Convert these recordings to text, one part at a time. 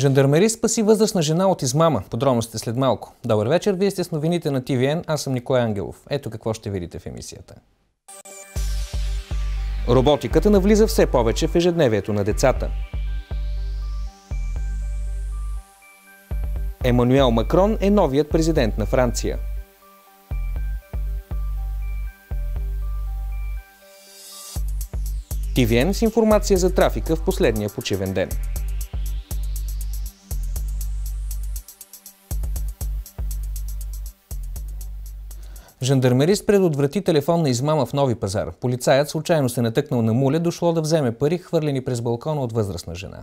Жандармери спаси възрастна жена от измама. Подробностите след малко. Добър вечер, вие сте с новините на ТВН, аз съм Николай Ангелов. Ето какво ще видите в емисията. Роботиката навлиза все повече в ежедневието на децата. Емануел Макрон е новият президент на Франция. ТВН с информация за трафика в последния почивен ден. Жандармерист предотврати телефонна измама в Нови пазар. Полицаят случайно се натъкнал на муле, дошло да вземе пари, хвърлени през балкона от възрастна жена.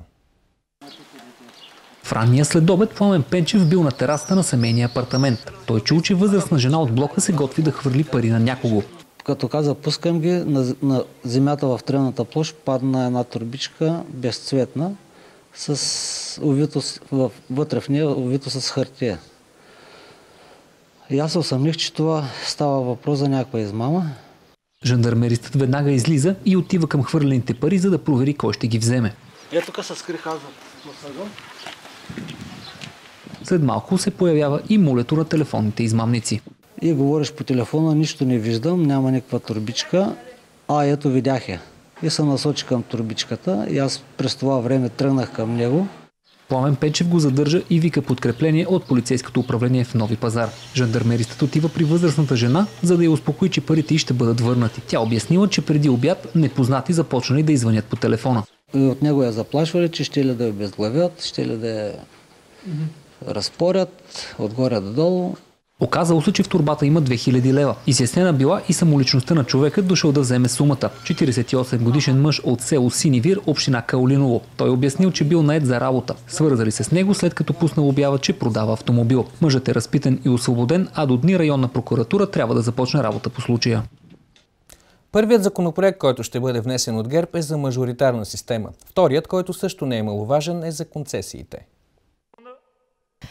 В ранния следобед Пламен Пенчев бил на терасата на семейния апартамент. Той чул, че възрастна жена от блока се готви да хвърли пари на някого. Като каза, пускам ги, на, на земята в тревната площ падна една турбичка, безцветна, с увито, вътре в нея, увито с хартия. И аз се усъмних, че това става въпрос за някаква измама. Жандармеристът веднага излиза и отива към хвърлените пари, за да провери кой ще ги вземе. Е, тук се скрих аз След малко се появява и мулето на телефонните измамници. И говориш по телефона, нищо не виждам, няма никаква турбичка, а ето видях я. И се насочи към турбичката и аз през това време тръгнах към него. Пламен Пенчев го задържа и вика подкрепление от полицейското управление в Нови пазар. Жандармеристът отива при възрастната жена, за да я успокои, че парите й ще бъдат върнати. Тя обяснила, че преди обяд непознати започнали да извънят по телефона. И от него я заплашвали, че ще ли да я обезглавят, ще ли да я разпорят отгоре до долу. Оказало се, че в турбата има 2000 лева. Изяснена била и самоличността на човека, дошъл да вземе сумата. 48 годишен мъж от село Синивир, община Каолиново. Той обяснил, че бил наед за работа. Свързали се с него, след като пуснал обява, че продава автомобил. Мъжът е разпитан и освободен, а до дни районна прокуратура трябва да започне работа по случая. Първият законопроект, който ще бъде внесен от ГЕРБ е за мажоритарна система. Вторият, който също не е маловажен, е за концесиите.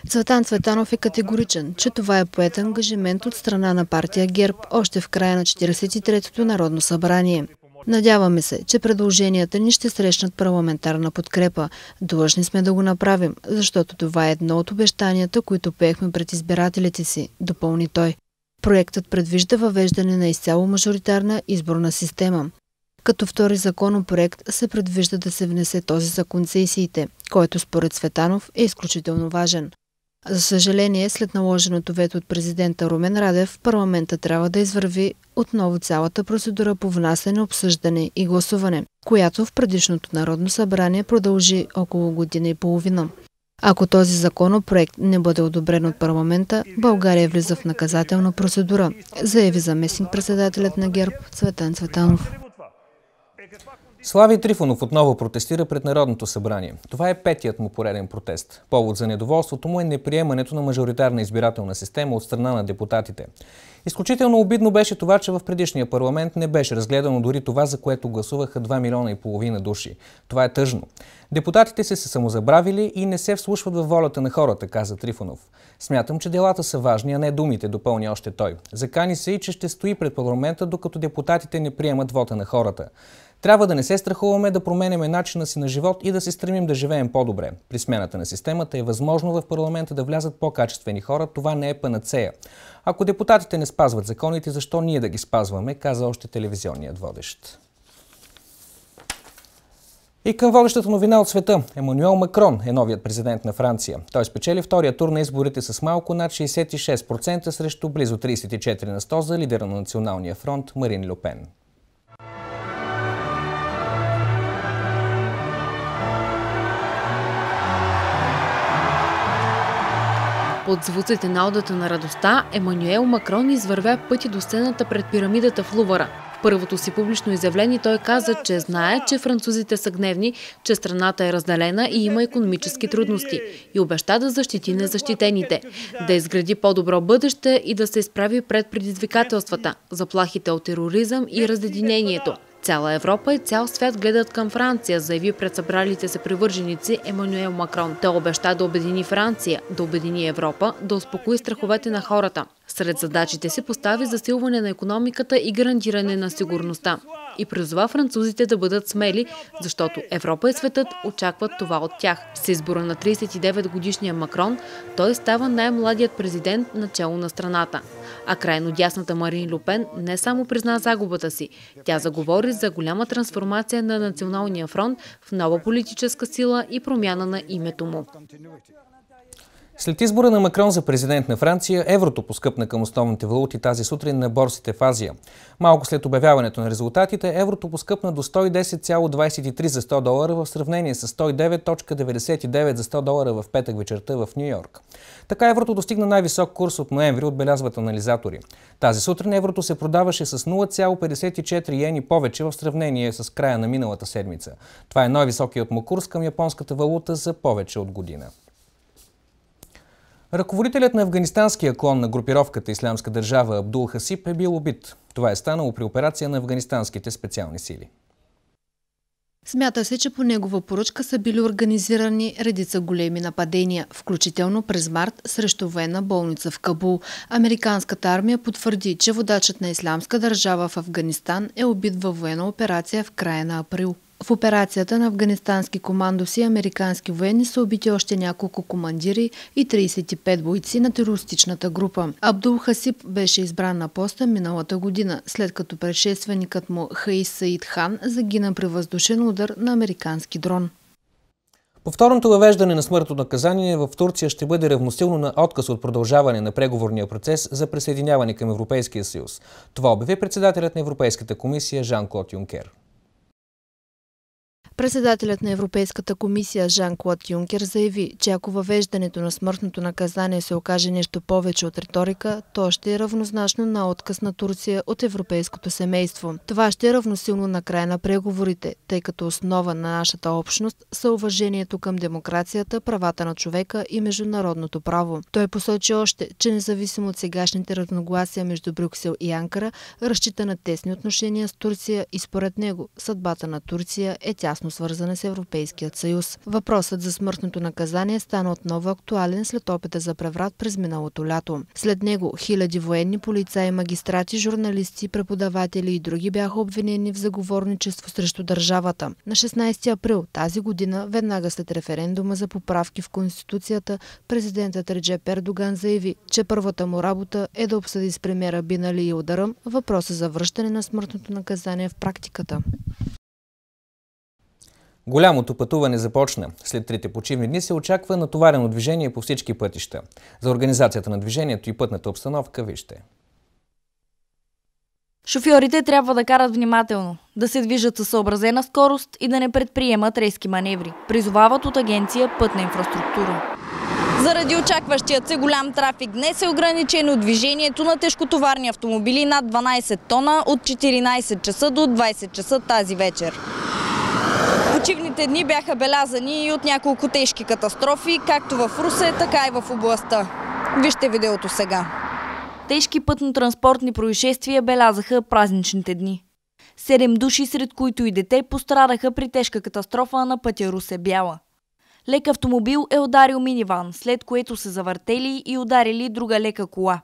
Цветан Цветанов е категоричен, че това е поет ангажимент от страна на партия ГЕРБ още в края на 43-то Народно събрание. Надяваме се, че предложенията ни ще срещнат парламентарна подкрепа. Длъжни сме да го направим, защото това е едно от обещанията, които пеехме пред избирателите си, допълни той. Проектът предвижда въвеждане на изцяло мажоритарна изборна система. Като втори законопроект се предвижда да се внесе този за концесиите, който според Светанов е изключително важен. За съжаление, след наложеното вето от президента Румен Радев, парламента трябва да извърви отново цялата процедура по внасене, обсъждане и гласуване, която в предишното Народно събрание продължи около година и половина. Ако този законопроект не бъде одобрен от парламента, България влиза в наказателна процедура, заяви заместник председателят на ГЕРБ Цветан Цветанов. Слави Трифонов отново протестира пред Народното събрание. Това е петият му пореден протест. Повод за недоволството му е неприемането на мажоритарна избирателна система от страна на депутатите. Изключително обидно беше това, че в предишния парламент не беше разгледано дори това, за което гласуваха 2 милиона и половина души. Това е тъжно. Депутатите се са самозабравили и не се вслушват във волята на хората, каза Трифонов. Смятам, че делата са важни, а не думите, допълни още той. Закани се и, че ще стои пред парламента, докато депутатите не приемат вота на хората. Трябва да не се страхуваме да променяме начина си на живот и да се стремим да живеем по-добре. При смената на системата е възможно в парламента да влязат по-качествени хора. Това не е панацея. Ако депутатите не спазват законите, защо ние да ги спазваме, каза още телевизионният водещ. И към водещата новина от света. Емануел Макрон е новият президент на Франция. Той спечели втория тур на изборите с малко над 66% срещу близо 34 на 100 за лидера на Националния фронт Марин Люпен. Под звуците на одата на радостта, Емануел Макрон извървя пъти до сцената пред пирамидата в Лувара. В първото си публично изявление той каза, че знае, че французите са гневни, че страната е разделена и има економически трудности и обеща да защити незащитените, да изгради по-добро бъдеще и да се изправи пред предизвикателствата, заплахите от тероризъм и разединението. Цяла Европа и цял свят гледат към Франция, заяви пред събралите се привърженици Емануел Макрон. Той обеща да обедини Франция, да обедини Европа, да успокои страховете на хората. Сред задачите си постави засилване на економиката и гарантиране на сигурността. И призова французите да бъдат смели, защото Европа и светът очакват това от тях. С избора на 39 годишния Макрон, той става най-младият президент начало на страната. А крайно дясната Марин Люпен не само призна загубата си, тя заговори за голяма трансформация на Националния фронт в нова политическа сила и промяна на името му. След избора на Макрон за президент на Франция, еврото поскъпна към основните валути тази сутрин на борсите в Азия. Малко след обявяването на резултатите, еврото поскъпна до 110,23 за 100 долара в сравнение с 109,99 за 100 долара в петък вечерта в Нью Йорк. Така еврото достигна най-висок курс от ноември, отбелязват анализатори. Тази сутрин еврото се продаваше с 0,54 йени повече в сравнение с края на миналата седмица. Това е най-високият му курс към японската валута за повече от година. Ръководителят на афганистанския клон на групировката Ислямска държава Абдул Хасип е бил убит. Това е станало при операция на афганистанските специални сили. Смята се, че по негова поръчка са били организирани редица големи нападения, включително през март срещу военна болница в Кабул. Американската армия потвърди, че водачът на Ислямска държава в Афганистан е убит във военна операция в края на април. В операцията на афганистански командоси американски военни са убити още няколко командири и 35 бойци на терористичната група. Абдул Хасип беше избран на поста миналата година, след като предшественикът му Хаис Саид Хан загина при въздушен удар на американски дрон. Повторното въвеждане на смъртно наказание в Турция ще бъде равносилно на отказ от продължаване на преговорния процес за присъединяване към Европейския съюз. Това обяви председателят на Европейската комисия Жан-Клод Юнкер. Председателят на Европейската комисия Жан-Клод Юнкер заяви, че ако въвеждането на смъртното наказание се окаже нещо повече от риторика, то ще е равнозначно на отказ на Турция от европейското семейство. Това ще е равносилно на края на преговорите, тъй като основа на нашата общност са уважението към демокрацията, правата на човека и международното право. Той посочи още, че независимо от сегашните разногласия между Брюксел и Анкара, разчита на тесни отношения с Турция и според него съдбата на Турция е тясно тясно свързана с Европейският съюз. Въпросът за смъртното наказание стана отново актуален след опита за преврат през миналото лято. След него хиляди военни, полицаи, магистрати, журналисти, преподаватели и други бяха обвинени в заговорничество срещу държавата. На 16 април тази година, веднага след референдума за поправки в Конституцията, президентът Реджеп Пердоган заяви, че първата му работа е да обсъди с премьера Бинали и Ударъм въпроса за връщане на смъртното наказание в практиката. Голямото пътуване започна. След трите почивни дни се очаква натоварено движение по всички пътища. За организацията на движението и пътната обстановка вижте. Шофьорите трябва да карат внимателно, да се движат със съобразена скорост и да не предприемат резки маневри. Призовават от агенция Пътна инфраструктура. Заради очакващият се голям трафик днес е ограничено движението на тежкотоварни автомобили над 12 тона от 14 часа до 20 часа тази вечер. Почивните дни бяха белязани и от няколко тежки катастрофи, както в Русе, така и в областта. Вижте видеото сега. Тежки пътно-транспортни происшествия белязаха празничните дни. Седем души, сред които и дете, пострадаха при тежка катастрофа на пътя Русе-Бяла. Лек автомобил е ударил миниван, след което се завъртели и ударили друга лека кола.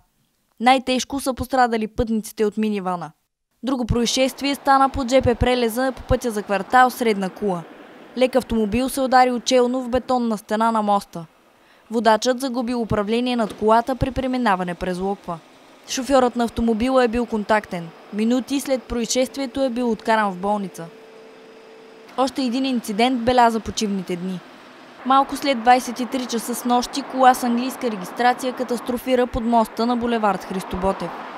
Най-тежко са пострадали пътниците от минивана. Друго происшествие стана под ЖП прелеза по пътя за квартал Средна Кула. Лек автомобил се удари челно в бетонна стена на моста. Водачът загуби управление над колата при преминаване през Локва. Шофьорът на автомобила е бил контактен. Минути след происшествието е бил откаран в болница. Още един инцидент беляза почивните дни. Малко след 23 часа с нощи кола с английска регистрация катастрофира под моста на булевард Христо Ботев.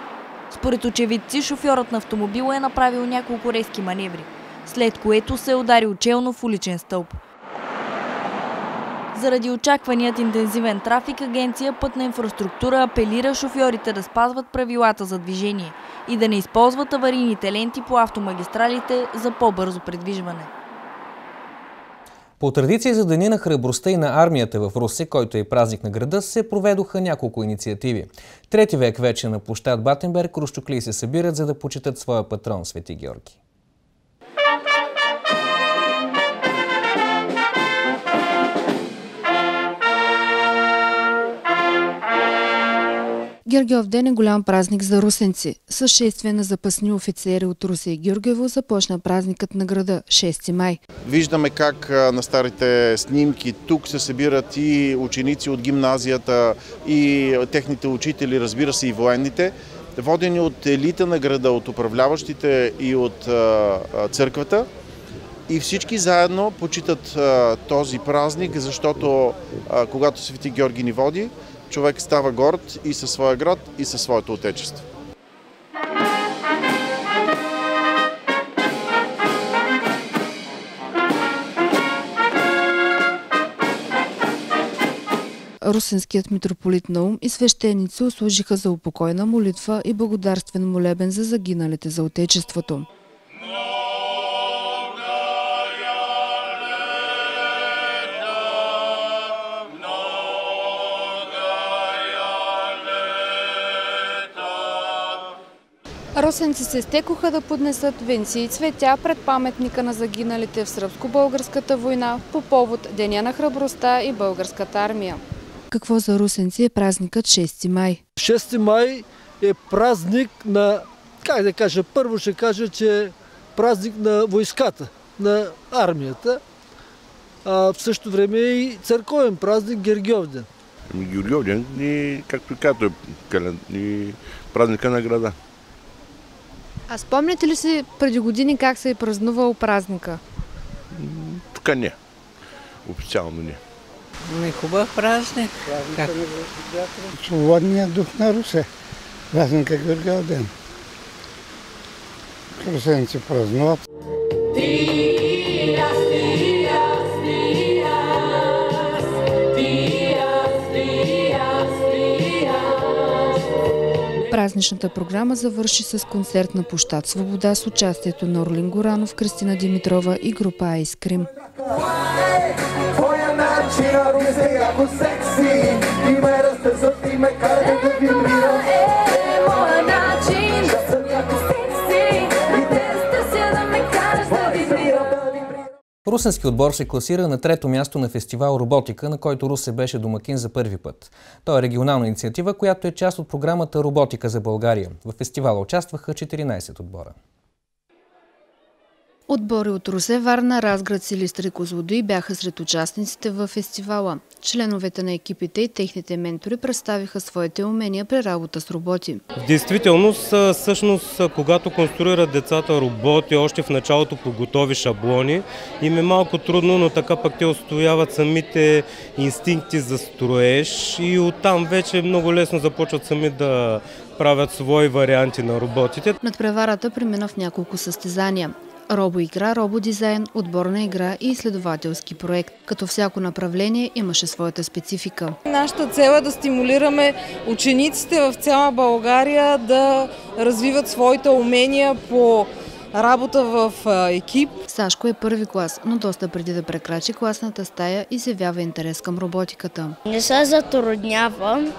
Според очевидци, шофьорът на автомобила е направил няколко резки маневри, след което се е ударил челно в уличен стълб. Заради очакваният интензивен трафик, агенция Пътна инфраструктура апелира шофьорите да спазват правилата за движение и да не използват аварийните ленти по автомагистралите за по-бързо предвижване. По традиция за Деня на храбростта и на армията в Русе, който е празник на града, се проведоха няколко инициативи. Трети век вече на площад Батенберг рущокли се събират, за да почитат своя патрон Свети Георги. Георгиев ден е голям празник за русенци. С шествие на запасни офицери от Руси и Георгиево започна празникът на града 6 май. Виждаме как на старите снимки тук се събират и ученици от гимназията, и техните учители, разбира се и военните, водени от елита на града, от управляващите и от църквата. И всички заедно почитат този празник, защото когато Свети Георги ни води, човек става горд и със своя град, и със своето отечество. Русинският митрополит Наум и свещеници услужиха за упокойна молитва и благодарствен молебен за загиналите за Отечеството. Росенци се стекоха да поднесат венци и цветя пред паметника на загиналите в Сръбско-българската война по повод Деня на храбростта и българската армия. Какво за русенци е празникът 6 май? 6 май е празник на, как да кажа, първо ще кажа, че е празник на войската, на армията. А в същото време е и църковен празник Гергиовден. Гергиовден и, както казвате, и празника на града. А спомняте ли си преди години как се е празнувал празника? Тук не. Официално не. Ми хубав празник. Как? Свободния дух на Русе. Празника Георгия ден. Русенци празнуват. Празничната програма завърши с концерт на площад Свобода с участието на Орлин Горанов, Кристина Димитрова и група Айскрим. Твоя начин, русе, ако секси, и ме разтезат и ме кара да вибрирам. Русенски отбор се класира на трето място на фестивал Роботика, на който Русе беше домакин за първи път. Той е регионална инициатива, която е част от програмата Роботика за България. В фестивала участваха 14 отбора. Отбори от Русе, Варна, Разград, Силистра и Козлодуй бяха сред участниците в фестивала. Членовете на екипите и техните ментори представиха своите умения при работа с роботи. В действителност, всъщност, когато конструират децата роботи, още в началото по готови шаблони, им е малко трудно, но така пък те устояват самите инстинкти за строеж и оттам вече много лесно започват сами да правят свои варианти на роботите. Надпреварата премина в няколко състезания робоигра, рободизайн, отборна игра и изследователски проект. Като всяко направление имаше своята специфика. Нашата цел е да стимулираме учениците в цяла България да развиват своите умения по работа в екип. Сашко е първи клас, но доста преди да прекрачи класната стая изявява интерес към роботиката. Не се затруднявам,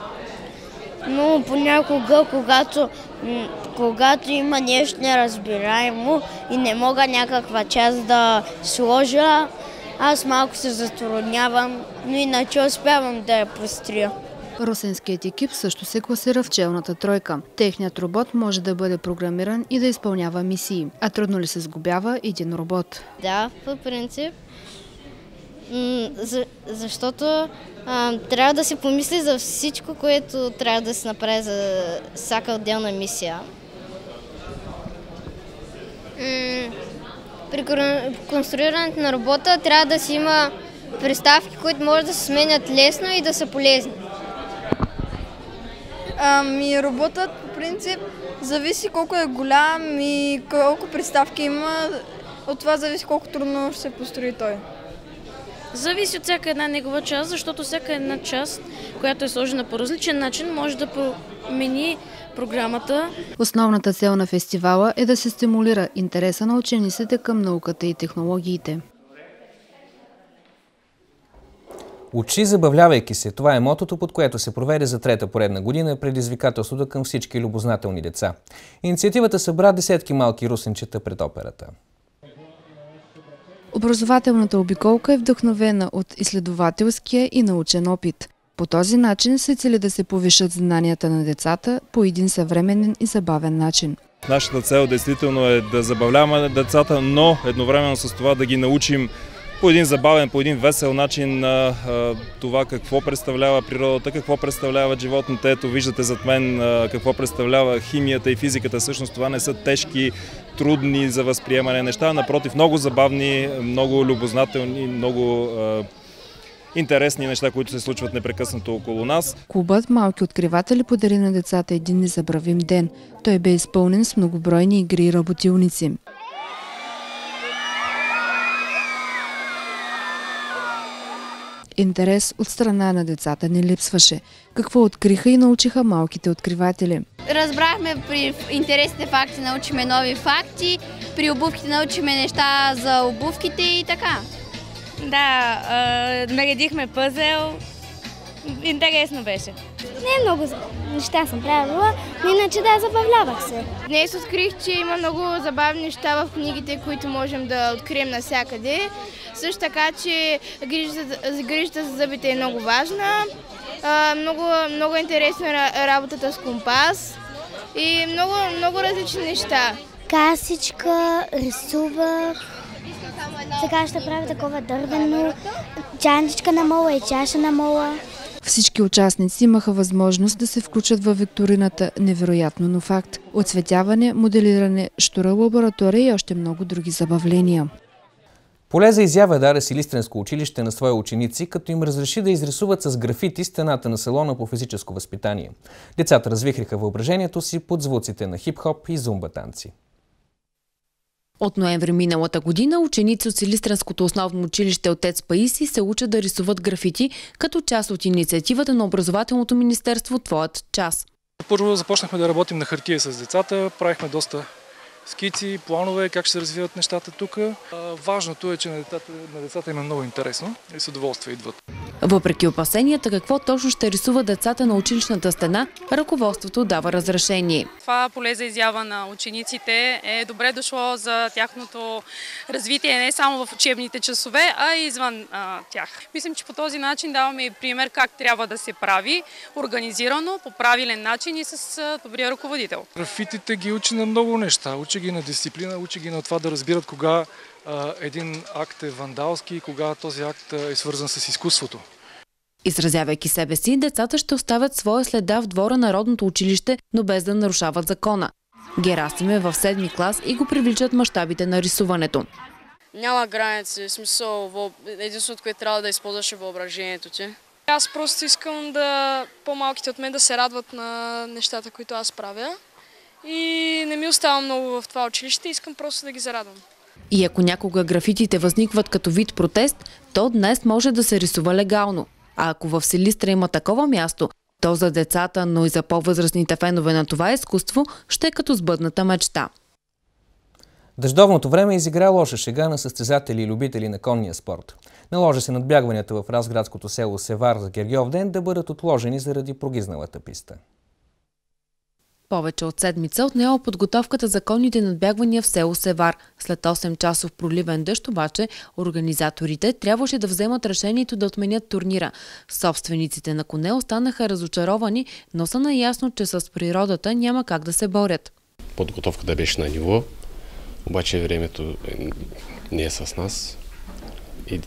но понякога, когато когато има нещо неразбираемо и не мога някаква част да сложа, аз малко се затруднявам, но иначе успявам да я построя. Русенският екип също се класира в челната тройка. Техният робот може да бъде програмиран и да изпълнява мисии. А трудно ли се сгубява един робот? Да, по принцип. За, защото а, трябва да се помисли за всичко, което трябва да се направи за всяка отделна мисия. При конструирането на робота трябва да си има приставки, които може да се сменят лесно и да са полезни. Ами, роботът по принцип зависи колко е голям и колко приставки има. От това зависи колко трудно ще се построи той. Зависи от всяка една негова част, защото всяка една част, която е сложена по различен начин, може да промени програмата. Основната цел на фестивала е да се стимулира интереса на учениците към науката и технологиите. Учи забавлявайки се. Това е мотото, под което се проведе за трета поредна година предизвикателството към всички любознателни деца. Инициативата събра десетки малки русенчета пред операта. Образователната обиколка е вдъхновена от изследователския и научен опит. По този начин се цели да се повишат знанията на децата по един съвременен и забавен начин. Нашата цел действително е да забавляваме децата, но едновременно с това да ги научим по един забавен, по един весел начин на това какво представлява природата, какво представляват животните. Ето виждате зад мен какво представлява химията и физиката. Всъщност това не са тежки, трудни за възприемане неща, напротив много забавни, много любознателни, много интересни неща, които се случват непрекъснато около нас. Клубът Малки откриватели подари на децата един незабравим ден. Той бе изпълнен с многобройни игри и работилници. Интерес от страна на децата не липсваше. Какво откриха и научиха малките откриватели? Разбрахме при интересните факти, научихме нови факти, при обувките научихме неща за обувките и така. Да, наредихме пъзел. Интересно беше. Не много неща съм правила, но иначе да, забавлявах се. Днес открих, че има много забавни неща в книгите, които можем да открием навсякъде. Също така, че грижата, грижата за зъбите е много важна. Много, много интересна е работата с компас и много, много различни неща. Касичка, рисувах. Сега ще правя такова дървено, чанчичка на мола и чаша на мола. Всички участници имаха възможност да се включат в викторината Невероятно, но факт. Оцветяване, моделиране, штура лаборатория и още много други забавления. Поле за изява даде Силистренско училище на свои ученици, като им разреши да изрисуват с графити стената на салона по физическо възпитание. Децата развихриха въображението си под звуците на хип-хоп и зумба танци. От ноември миналата година ученици от Силистренското основно училище Отец Паиси се учат да рисуват графити като част от инициативата на Образователното министерство Твоят час. Първо започнахме да работим на хартия с децата, правихме доста скици, планове, как ще се развиват нещата тук. Важното е, че на децата, на децата им е много интересно и с удоволствие идват. Въпреки опасенията какво точно ще рисува децата на училищната стена, ръководството дава разрешение. Това поле за изява на учениците е добре дошло за тяхното развитие не само в учебните часове, а и извън а, тях. Мислим, че по този начин даваме и пример как трябва да се прави организирано, по правилен начин и с добрия ръководител. Графитите ги учи на много неща. Учи ги на дисциплина, учи ги на това да разбират кога един акт е вандалски и кога този акт е свързан с изкуството. Изразявайки себе си, децата ще оставят своя следа в двора на Народното училище, но без да нарушават закона. Герасим е в седми клас и го привличат мащабите на рисуването. Няма граници, смисъл, единственото, което трябва да използваш е въображението ти. Аз просто искам да по-малките от мен да се радват на нещата, които аз правя. И не ми остава много в това училище, искам просто да ги зарадвам. И ако някога графитите възникват като вид протест, то днес може да се рисува легално. А ако в Силистра има такова място, то за децата, но и за по-възрастните фенове на това изкуство, ще е като сбъдната мечта. Дъждовното време изигра лоша шега на състезатели и любители на конния спорт. Наложи се надбягванията в разградското село Севар за Гергиов ден да бъдат отложени заради прогизналата писта. Повече от седмица отнела подготовката за конните надбягвания в село Севар. След 8 часов проливен дъжд обаче, организаторите трябваше да вземат решението да отменят турнира. Собствениците на коне останаха разочаровани, но са наясно, че с природата няма как да се борят. Подготовката беше на ниво, обаче времето не е с нас и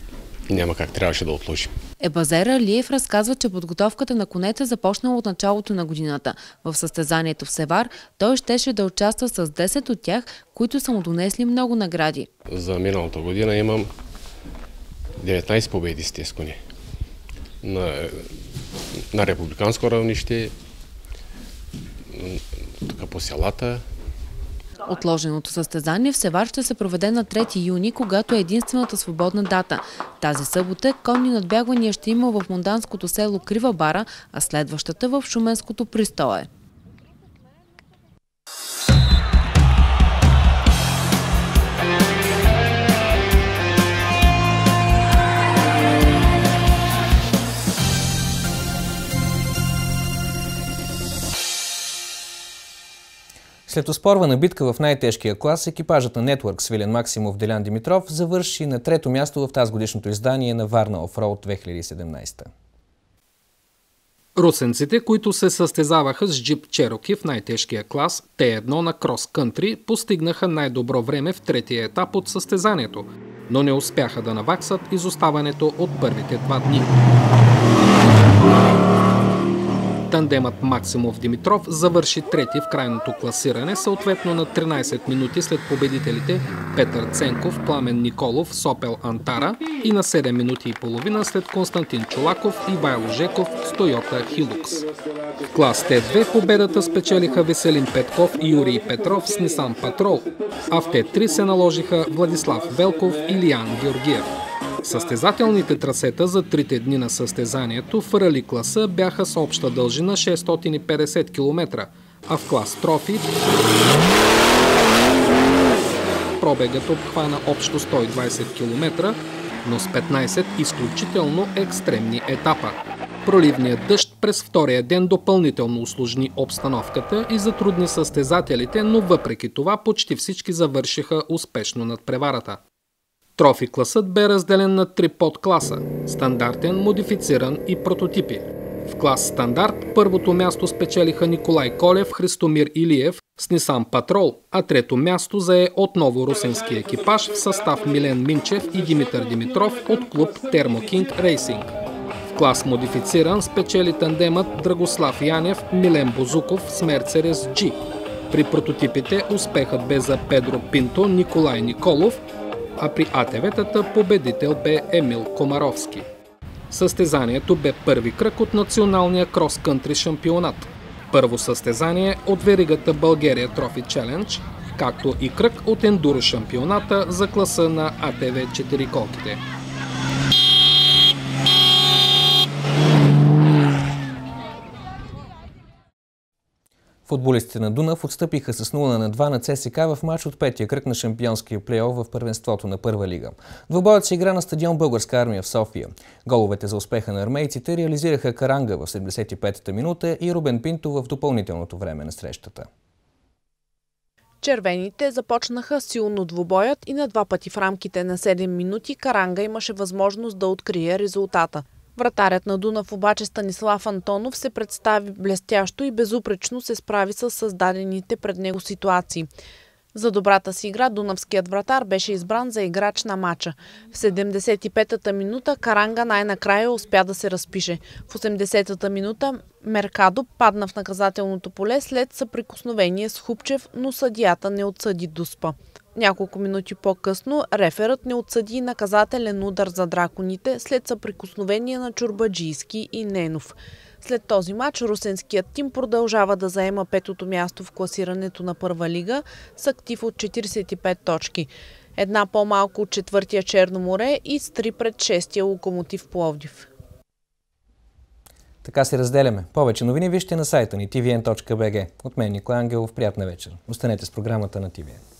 няма как, трябваше да отложим. Ебазера Алиев разказва, че подготовката на конете започнала от началото на годината. В състезанието в Севар той щеше да участва с 10 от тях, които са му донесли много награди. За миналата година имам 19 победи с тези кони. На, на републиканско равнище, тук по селата, Отложеното състезание в Севар ще се проведе на 3 юни, когато е единствената свободна дата. Тази събота конни надбягвания ще има в монданското село Крива Бара, а следващата в Шуменското пристое. След оспорвана битка в най-тежкия клас, екипажът на Network Свилен Максимов Делян Димитров завърши на трето място в тази годишното издание на Варна Офроуд 2017. Русенците, които се състезаваха с джип Чероки в най-тежкия клас, Т1 на крос кънтри, постигнаха най-добро време в третия етап от състезанието, но не успяха да наваксат изоставането от първите два дни. Тандемът Максимов Димитров завърши трети в крайното класиране, съответно на 13 минути след победителите Петър Ценков, Пламен Николов, Сопел Антара и на 7 минути и половина след Константин Чулаков и Вайло Жеков с Тойота Хилукс. В клас Т2 победата спечелиха Веселин Петков и Юрий Петров с Нисан Патрол, а в Т3 се наложиха Владислав Велков и Лиан Георгиев. Състезателните трасета за трите дни на състезанието в рали класа бяха с обща дължина 650 км, а в клас трофи пробегът обхвана общо 120 км, но с 15 изключително екстремни етапа. Проливният дъжд през втория ден допълнително усложни обстановката и затрудни състезателите, но въпреки това почти всички завършиха успешно над преварата. Трофи класът бе разделен на три подкласа – стандартен, модифициран и прототипи. В клас стандарт първото място спечелиха Николай Колев, Христомир Илиев с Нисан Патрол, а трето място зае отново русенски екипаж в състав Милен Минчев и Димитър Димитров от клуб Термокинг Рейсинг. В клас модифициран спечели тандемът Драгослав Янев, Милен Бозуков с Мерцерес G. При прототипите успехът бе за Педро Пинто, Николай Николов – а при АТВ-тата победител бе Емил Комаровски. Състезанието бе първи кръг от националния крос-кънтри шампионат. Първо състезание от веригата България Трофи Челендж, както и кръг от ендуро шампионата за класа на АТВ 4 колките. Футболистите на Дунав отстъпиха с 0 на 2 на ЦСК в матч от петия кръг на шампионския плейоф в първенството на първа лига. Двобоят се игра на стадион Българска армия в София. Головете за успеха на армейците реализираха Каранга в 75-та минута и Рубен Пинто в допълнителното време на срещата. Червените започнаха силно двубоят и на два пъти в рамките на 7 минути Каранга имаше възможност да открие резултата. Вратарят на Дунав обаче Станислав Антонов се представи блестящо и безупречно се справи с създадените пред него ситуации. За добрата си игра Дунавският вратар беше избран за играч на матча. В 75-та минута Каранга най-накрая успя да се разпише. В 80-та минута Меркадо падна в наказателното поле след съприкосновение с Хупчев, но съдията не отсъди Дуспа. Няколко минути по-късно реферът не отсъди наказателен удар за драконите след съприкосновение на Чурбаджийски и Ненов. След този матч русенският тим продължава да заема петото място в класирането на първа лига с актив от 45 точки. Една по-малко от четвъртия Черно море и с три пред шестия локомотив Пловдив. Така се разделяме. Повече новини вижте на сайта ни tvn.bg. От мен Николай Ангелов, приятна вечер. Останете с програмата на TVN.